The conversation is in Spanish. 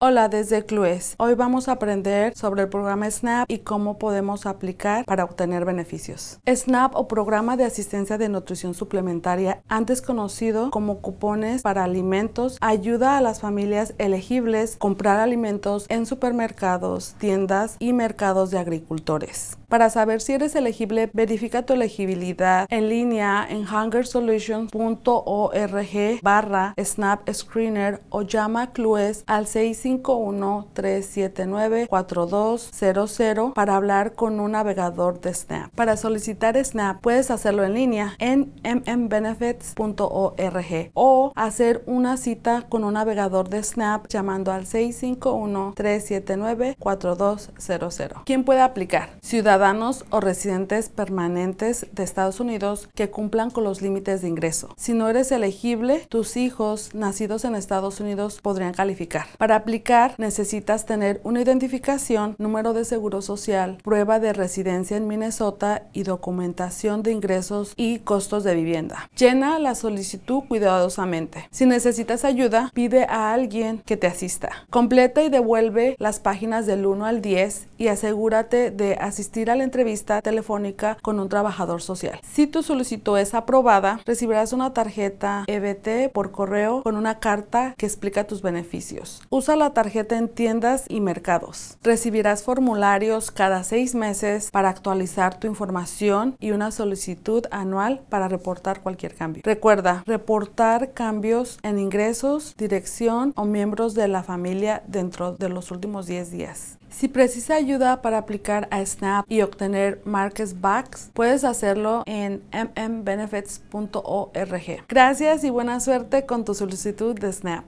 Hola desde Clues. Hoy vamos a aprender sobre el programa SNAP y cómo podemos aplicar para obtener beneficios. SNAP o Programa de Asistencia de Nutrición Suplementaria, antes conocido como cupones para alimentos, ayuda a las familias elegibles comprar alimentos en supermercados, tiendas y mercados de agricultores. Para saber si eres elegible, verifica tu elegibilidad en línea en hungersolutions.org barra SNAP Screener o llama a Clues al 651-379-4200 para hablar con un navegador de SNAP. Para solicitar SNAP, puedes hacerlo en línea en mmbenefits.org o hacer una cita con un navegador de SNAP llamando al 651-379-4200. ¿Quién puede aplicar? Ciudad ciudadanos o residentes permanentes de Estados Unidos que cumplan con los límites de ingreso. Si no eres elegible, tus hijos nacidos en Estados Unidos podrían calificar. Para aplicar necesitas tener una identificación, número de seguro social, prueba de residencia en Minnesota y documentación de ingresos y costos de vivienda. Llena la solicitud cuidadosamente. Si necesitas ayuda, pide a alguien que te asista. Completa y devuelve las páginas del 1 al 10 y asegúrate de asistir a la entrevista telefónica con un trabajador social. Si tu solicitud es aprobada, recibirás una tarjeta EBT por correo con una carta que explica tus beneficios. Usa la tarjeta en tiendas y mercados. Recibirás formularios cada seis meses para actualizar tu información y una solicitud anual para reportar cualquier cambio. Recuerda, reportar cambios en ingresos, dirección o miembros de la familia dentro de los últimos 10 días. Si precisa ayuda para aplicar a SNAP y obtener marques backs, puedes hacerlo en mmbenefits.org. Gracias y buena suerte con tu solicitud de SNAP.